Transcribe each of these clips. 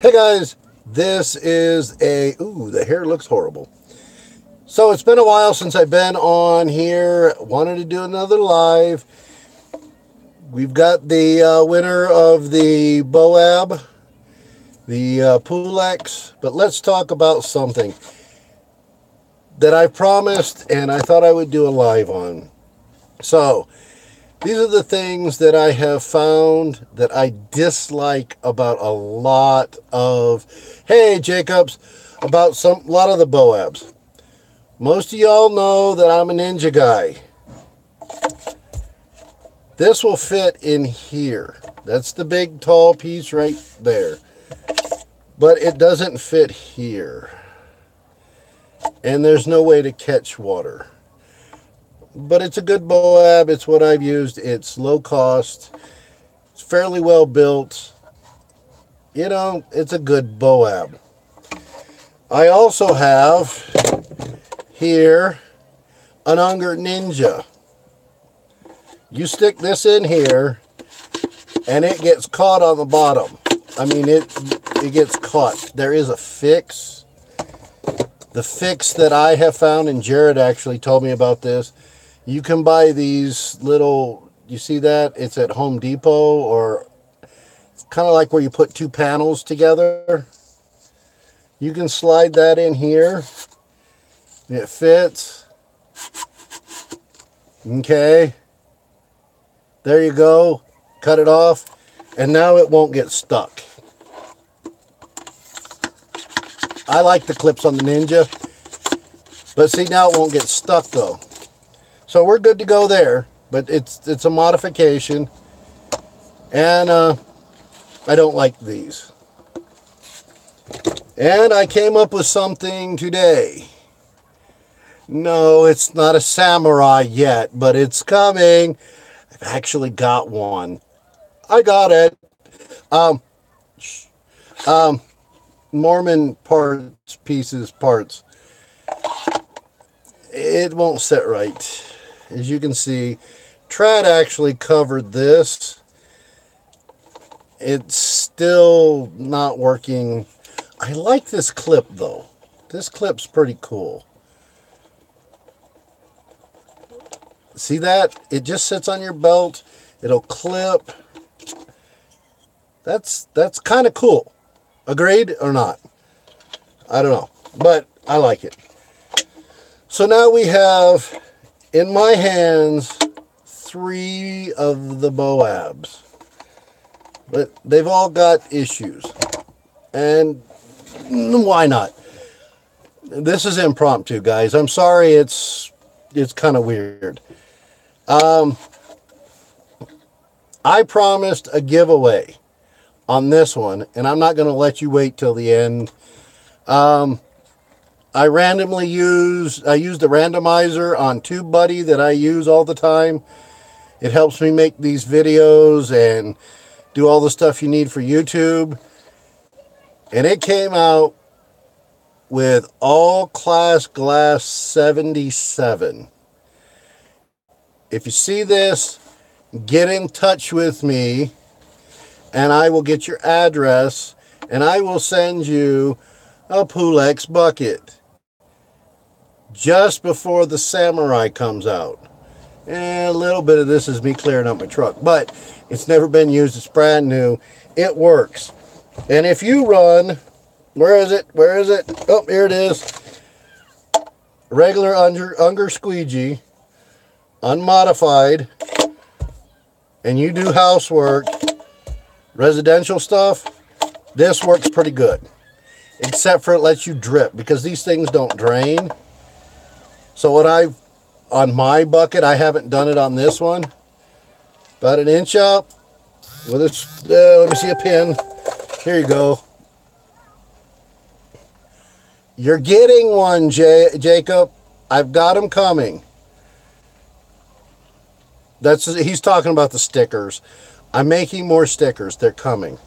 Hey guys, this is a, ooh, the hair looks horrible. So it's been a while since I've been on here. Wanted to do another live. We've got the uh, winner of the Boab, the uh, Pulex, but let's talk about something that I promised and I thought I would do a live on. So, these are the things that I have found that I dislike about a lot of, hey, Jacobs, about some a lot of the Boabs. Most of y'all know that I'm a ninja guy. This will fit in here. That's the big tall piece right there. But it doesn't fit here. And there's no way to catch water but it's a good Boab. It's what I've used. It's low cost. It's fairly well built. You know, it's a good Boab. I also have here an Unger Ninja. You stick this in here and it gets caught on the bottom. I mean, it, it gets caught. There is a fix. The fix that I have found, and Jared actually told me about this, you can buy these little, you see that? It's at Home Depot or kind of like where you put two panels together. You can slide that in here. It fits. Okay. There you go. Cut it off. And now it won't get stuck. I like the clips on the Ninja. But see, now it won't get stuck though. So we're good to go there, but it's it's a modification. And uh, I don't like these. And I came up with something today. No, it's not a samurai yet, but it's coming. I've actually got one. I got it. Um, um, Moerman parts, pieces, parts. It won't sit right as you can see, Trad actually covered this. It's still not working. I like this clip though. This clip's pretty cool. See that? It just sits on your belt. It'll clip. That's that's kind of cool. Agreed or not? I don't know, but I like it. So now we have in my hands three of the Boabs. But they've all got issues. And why not? This is impromptu, guys. I'm sorry it's it's kind of weird. Um I promised a giveaway on this one, and I'm not going to let you wait till the end. Um, I randomly use, I use the randomizer on TubeBuddy that I use all the time. It helps me make these videos and do all the stuff you need for YouTube. And it came out with all class glass 77. If you see this, get in touch with me and I will get your address and I will send you a Pulex bucket just before the Samurai comes out. And a little bit of this is me clearing up my truck, but it's never been used. It's brand new. It works. And if you run, where is it? Where is it? Oh, here it is. Regular Unger, Unger squeegee, unmodified, and you do housework, residential stuff, this works pretty good. Except for it lets you drip because these things don't drain. So what I've, on my bucket, I haven't done it on this one. About an inch up. With a, uh, let me see a pin. Here you go. You're getting one, J Jacob. I've got them coming. That's he's talking about the stickers. I'm making more stickers. They're coming.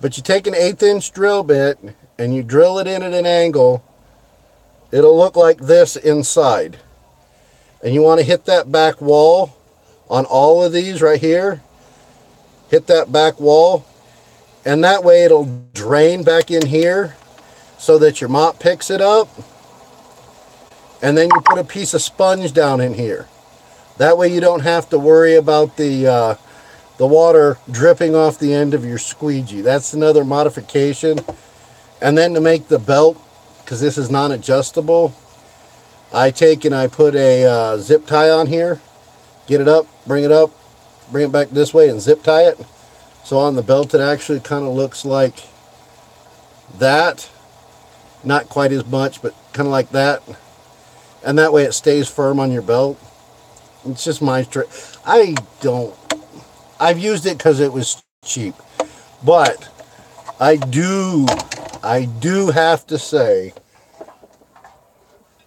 But you take an eighth inch drill bit and you drill it in at an angle it'll look like this inside. And you want to hit that back wall on all of these right here. Hit that back wall. And that way it'll drain back in here so that your mop picks it up. And then you put a piece of sponge down in here. That way you don't have to worry about the, uh, the water dripping off the end of your squeegee. That's another modification. And then to make the belt, because this is non-adjustable, I take and I put a uh, zip tie on here, get it up, bring it up, bring it back this way and zip tie it. So on the belt it actually kind of looks like that. Not quite as much, but kind of like that. And that way it stays firm on your belt. It's just my trick. I don't... I've used it because it was cheap. But I do... I do have to say...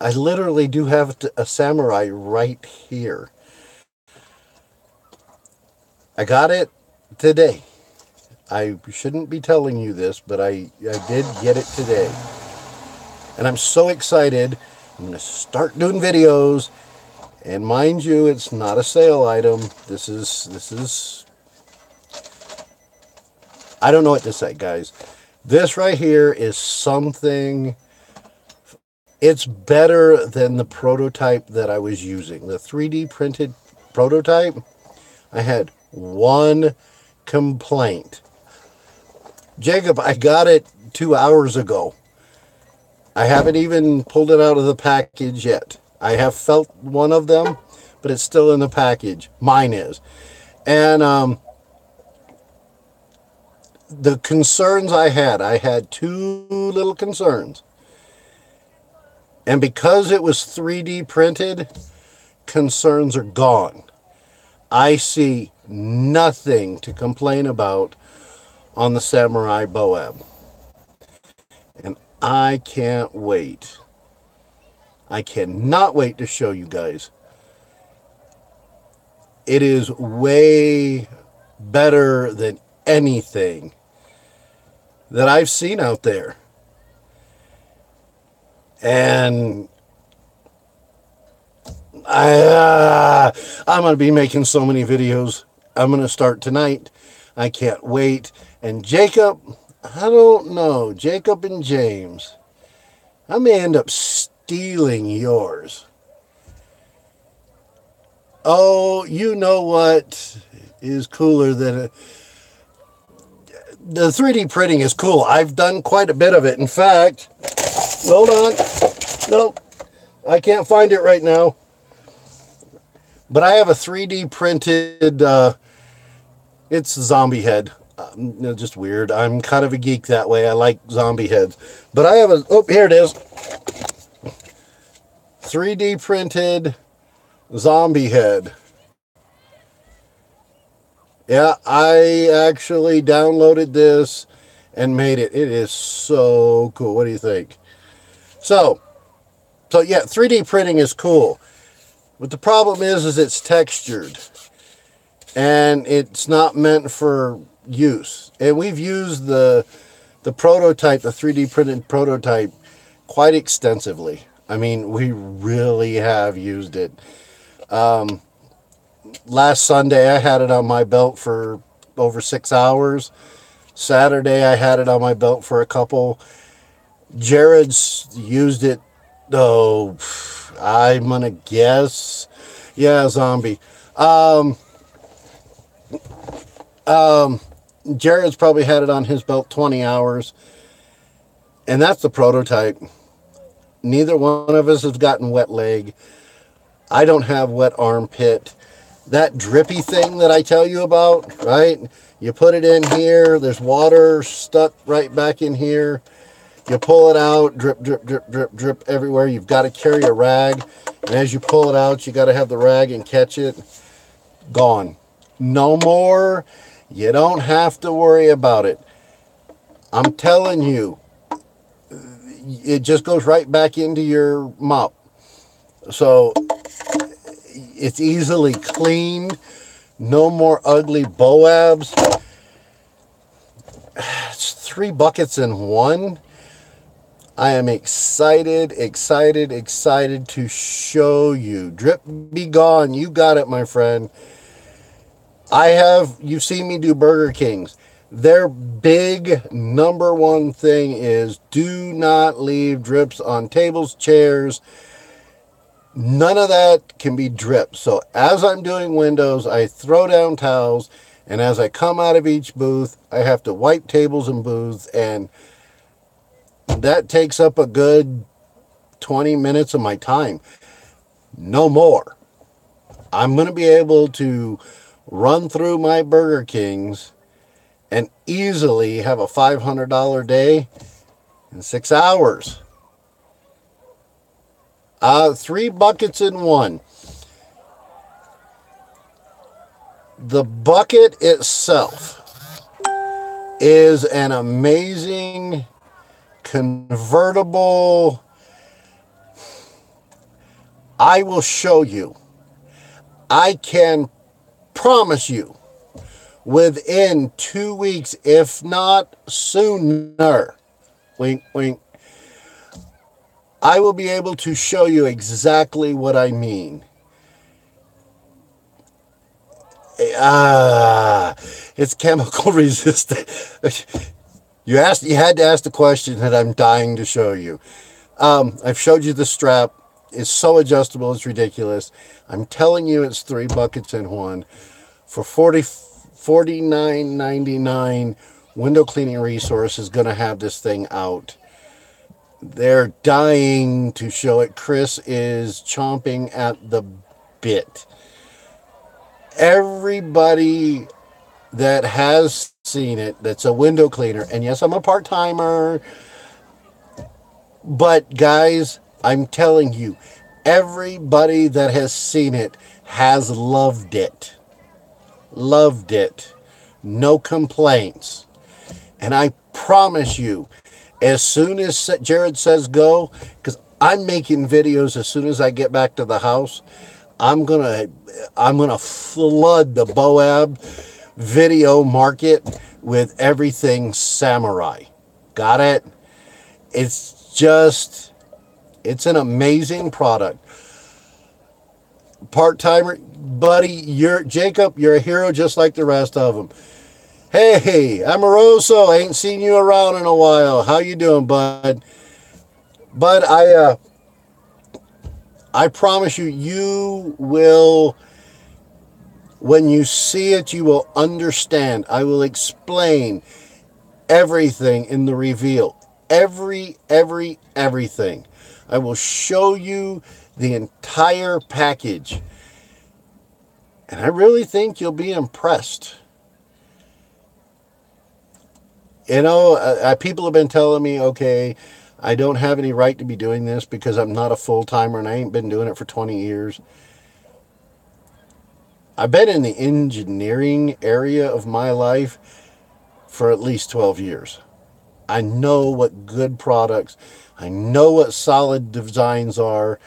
I literally do have a samurai right here. I got it today. I shouldn't be telling you this, but I, I did get it today. And I'm so excited. I'm going to start doing videos. And mind you, it's not a sale item. This is, this is, I don't know what to say, guys. This right here is something, it's better than the prototype that I was using. The 3D printed prototype, I had one complaint. Jacob, I got it two hours ago. I haven't even pulled it out of the package yet. I have felt one of them, but it's still in the package. Mine is. And um, the concerns I had, I had two little concerns. And because it was 3D printed, concerns are gone. I see nothing to complain about on the Samurai Boab. And I can't wait. I cannot wait to show you guys. It is way better than anything that I've seen out there. And I, uh, I'm going to be making so many videos. I'm going to start tonight. I can't wait. And Jacob, I don't know. Jacob and James, I may end up stealing yours. Oh, you know what is cooler than a, the 3D printing is cool. I've done quite a bit of it. In fact, hold on. Nope. I can't find it right now. But I have a 3D printed, uh, it's zombie head. Um, just weird. I'm kind of a geek that way. I like zombie heads. But I have a, oh, here it is. 3D printed zombie head. Yeah, I actually downloaded this and made it. It is so cool. What do you think? So, so yeah, 3D printing is cool. But the problem is, is it's textured. And it's not meant for use. And we've used the, the prototype, the 3D printed prototype, quite extensively. I mean, we really have used it. Um, last Sunday, I had it on my belt for over six hours. Saturday, I had it on my belt for a couple. Jared's used it, oh, I'm gonna guess. Yeah, zombie. Um, um, Jared's probably had it on his belt 20 hours. And that's the prototype. Neither one of us has gotten wet leg. I don't have wet armpit. That drippy thing that I tell you about, right? You put it in here. There's water stuck right back in here. You pull it out, drip, drip, drip, drip, drip everywhere. You've got to carry a rag. And as you pull it out, you got to have the rag and catch it. Gone. No more. You don't have to worry about it. I'm telling you, it just goes right back into your mop. So it's easily cleaned. No more ugly boabs. It's three buckets in one. I am excited, excited, excited to show you. Drip be gone. You got it, my friend. I have, you've seen me do Burger Kings. Their big number one thing is do not leave drips on tables, chairs. None of that can be dripped. So as I'm doing windows, I throw down towels, and as I come out of each booth, I have to wipe tables and booths, and that takes up a good 20 minutes of my time. No more. I'm going to be able to run through my Burger Kings and easily have a $500 day in six hours. Uh, three buckets in one. The bucket itself is an amazing convertible. I will show you. I can promise you within two weeks, if not sooner, wink, wink, I will be able to show you exactly what I mean. Ah, it's chemical resistant. You asked, you had to ask the question that I'm dying to show you. Um, I've showed you the strap. It's so adjustable, it's ridiculous. I'm telling you, it's three buckets in one for 40 $49.99 window cleaning resource is going to have this thing out. They're dying to show it. Chris is chomping at the bit. Everybody that has seen it, that's a window cleaner, and yes, I'm a part timer, but guys, I'm telling you, everybody that has seen it has loved it loved it. No complaints. And I promise you, as soon as Jared says go, because I'm making videos as soon as I get back to the house, I'm gonna I'm gonna flood the Boab video market with everything samurai. Got it? It's just it's an amazing product. Part timer, buddy, you're Jacob, you're a hero just like the rest of them. Hey, Amoroso, I ain't seen you around in a while. How you doing, bud? Bud, I uh I promise you you will when you see it you will understand. I will explain everything in the reveal. Every every everything. I will show you the entire package. And I really think you'll be impressed. You know, uh, uh, people have been telling me, okay, I don't have any right to be doing this because I'm not a full timer and I ain't been doing it for 20 years. I've been in the engineering area of my life for at least 12 years. I know what good products, I know what solid designs are.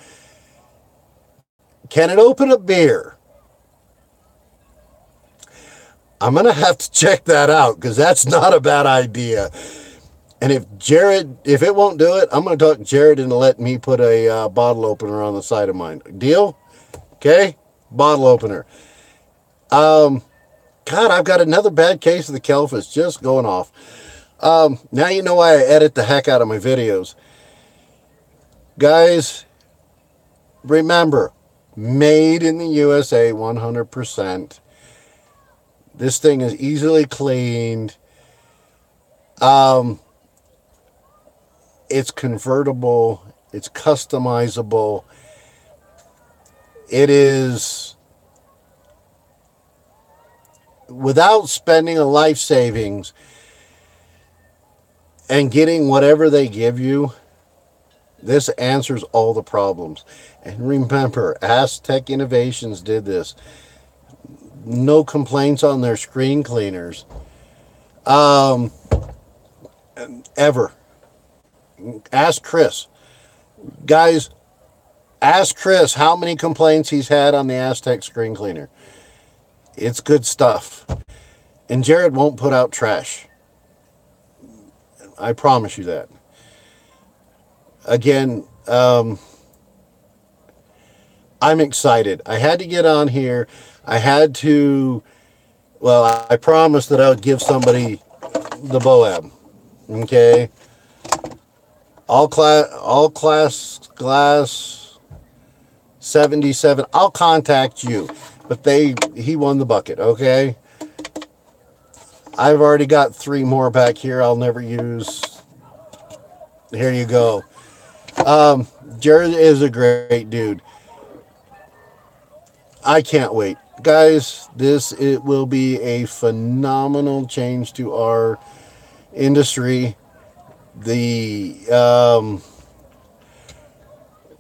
Can it open a beer? I'm going to have to check that out because that's not a bad idea. And if Jared, if it won't do it, I'm going to talk Jared into letting me put a uh, bottle opener on the side of mine. Deal? Okay? Bottle opener. Um, God, I've got another bad case of the Kelphus just going off. Um, now you know why I edit the heck out of my videos. Guys, remember, made in the USA 100%. This thing is easily cleaned. Um, it's convertible. It's customizable. It is without spending a life savings and getting whatever they give you. This answers all the problems. And remember, Aztec Innovations did this no complaints on their screen cleaners. Um, ever. Ask Chris. Guys, ask Chris how many complaints he's had on the Aztec screen cleaner. It's good stuff. And Jared won't put out trash. I promise you that. Again, um, I'm excited. I had to get on here I had to, well, I promised that I would give somebody the Boab. Okay. All class, all class, glass 77. I'll contact you. But they, he won the bucket. Okay. I've already got three more back here I'll never use. Here you go. Um, Jared is a great dude. I can't wait. Guys, this it will be a phenomenal change to our industry. The um,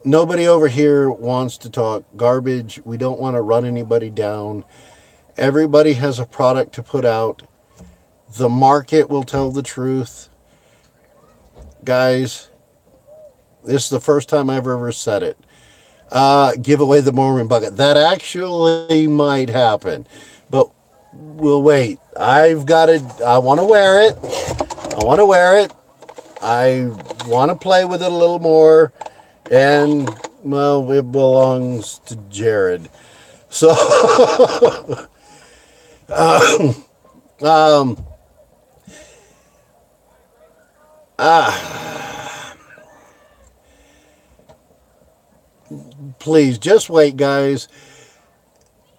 nobody over here wants to talk garbage. We don't want to run anybody down. Everybody has a product to put out. The market will tell the truth. Guys, this is the first time I've ever said it. Uh, give away the Moerman bucket. That actually might happen, but we'll wait. I've got it. I want to wear it. I want to wear it. I want to play with it a little more. And, well, it belongs to Jared. So, um, um, ah, please just wait, guys.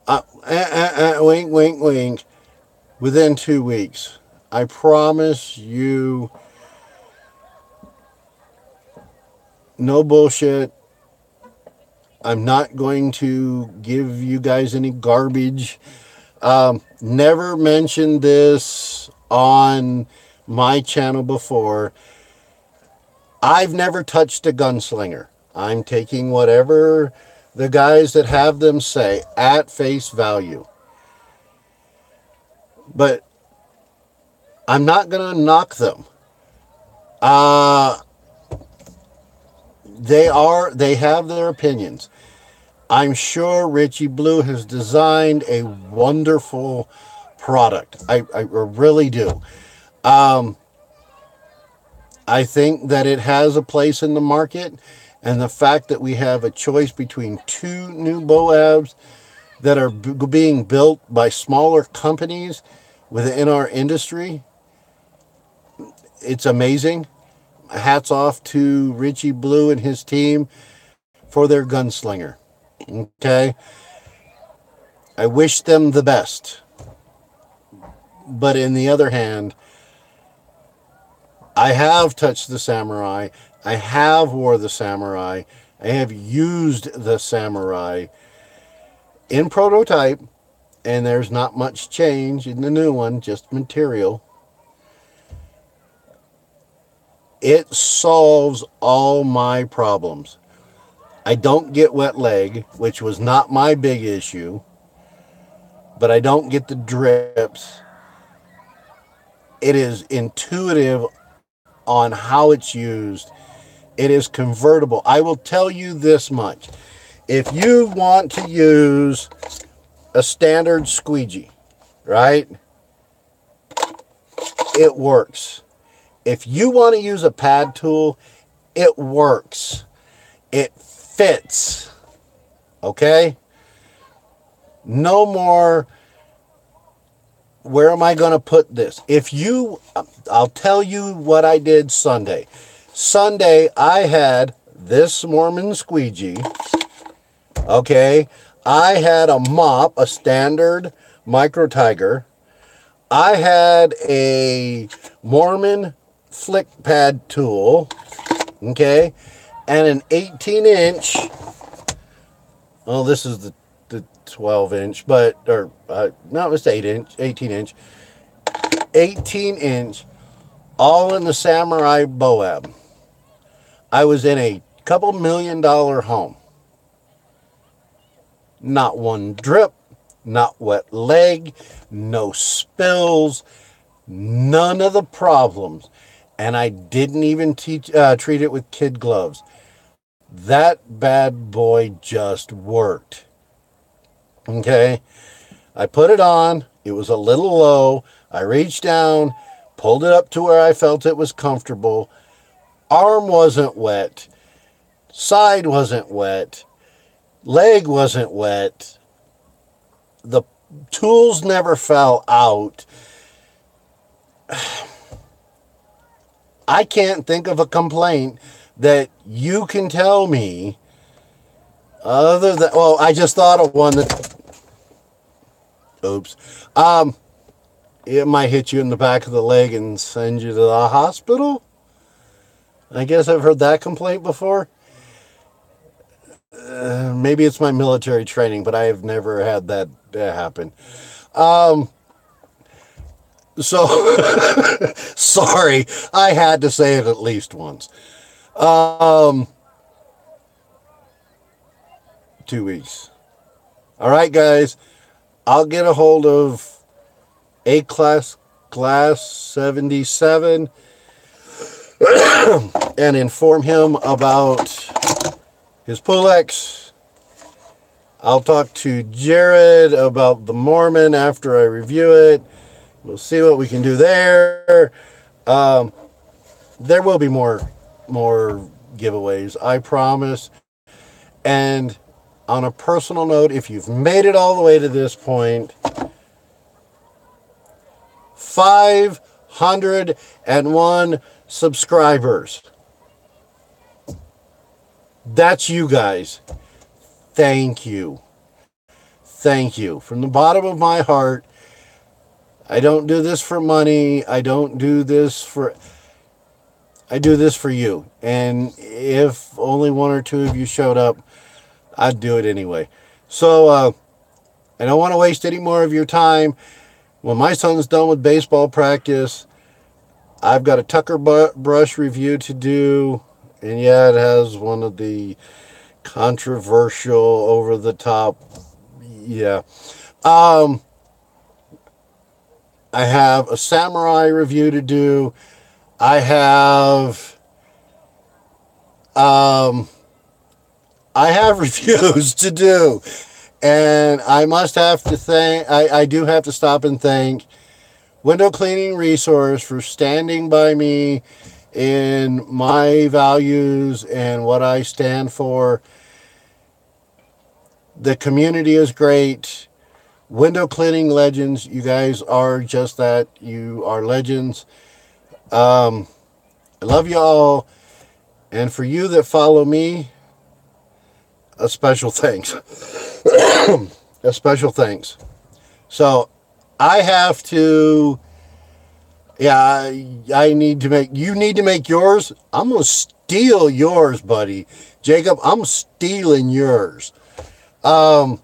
Uh, uh, uh, uh, wink, wink, wink. Within two weeks, I promise you. No bullshit. I'm not going to give you guys any garbage. Um, never mentioned this on my channel before. I've never touched a gunslinger. I'm taking whatever the guys that have them say at face value. But I'm not going to knock them. Uh, they are, they have their opinions. I'm sure Richie Blue has designed a wonderful product. I, I really do. Um, I think that it has a place in the market, and the fact that we have a choice between two new Boabs that are b- being built by smaller companies within our industry, it's amazing. Hats off to Richie Blue and his team for their gunslinger. Okay. I wish them the best. But in the other hand, I have touched the samurai. I have wore the samurai. I have used the samurai in prototype, and there's not much change in the new one, just material. It solves all my problems. I don't get wet leg, which was not my big issue, but I don't get the drips. It is intuitive on how it's used. It is convertible. I will tell you this much. If you want to use a standard squeegee, right? It works. If you want to use a pad tool, it works. It fits. Okay? No more where am I going to put this? If you, I'll tell you what I did Sunday. Sunday, I had this Moerman squeegee. Okay. I had a mop, a standard micro tiger. I had a Moerman flick pad tool. Okay. And an 18 inch. Well, this is the the 12 inch, but, or, uh, no, it's 8 inch, 18 inch. 18 inch, all in the Samurai Boab. I was in a couple million dollar home. Not one drip, not wet leg, no spills, none of the problems. And I didn't even teach, uh, treat it with kid gloves. That bad boy just worked. Okay. I put it on. It was a little low. I reached down, pulled it up to where I felt it was comfortable. Arm wasn't wet. Side wasn't wet. Leg wasn't wet. The tools never fell out. I can't think of a complaint that you can tell me other than well, I just thought of one that oops. Um it might hit you in the back of the leg and send you to the hospital. I guess I've heard that complaint before. Uh, maybe it's my military training, but I have never had that happen. Um, so sorry, I had to say it at least once. Um, two weeks. All right, guys, I'll get a hold of A class class 77 and inform him about his Pulex. I'll talk to Jared about the Moerman after I review it. We'll see what we can do there. Um, there will be more more giveaways, I promise. And on a personal note, if you've made it all the way to this point, 501 subscribers. That's you guys. Thank you. Thank you. From the bottom of my heart, I don't do this for money. I don't do this for. I do this for you. And if only one or two of you showed up, I'd do it anyway. So, uh, I don't want to waste any more of your time. When my son's done with baseball practice, I've got a Tucker brush review to do. And yeah, it has one of the controversial, over the top. Yeah. Um, I have a samurai review to do. I have um I have reviews to do. And I must have to thank I, I do have to stop and thank Window Cleaning Resource for standing by me in my values and what I stand for. The community is great window cleaning legends. You guys are just that. You are legends. Um, I love you all. And for you that follow me, a special thanks. a special thanks. So I have to, yeah, I, need to make, you need to make yours. I'm to steal yours, buddy. Jacob, I'm stealing yours. Um,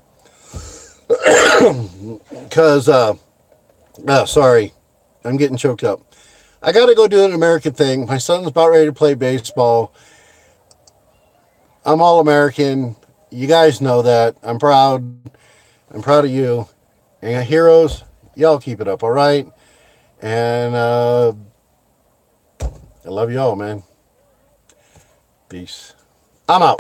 because, uh, oh, sorry, I'm getting choked up. I got to go do an American thing. My son's about ready to play baseball. I'm all American. You guys know that. I'm proud. I'm proud of you. And heroes, y'all keep it up, all right? And uh, I love you all, man. Peace. I'm out.